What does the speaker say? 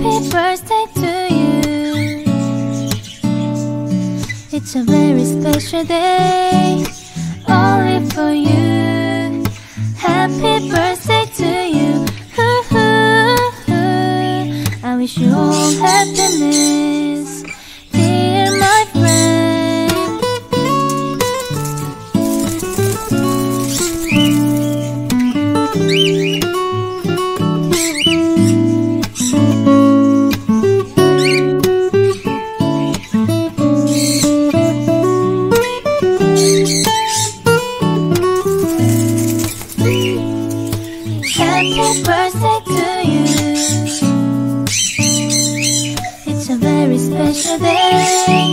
Happy birthday to you. It's a very special day, only for you. Happy birthday to you. Ooh, ooh, ooh. I wish you all happiness, Happy birthday to you. It's a very special day.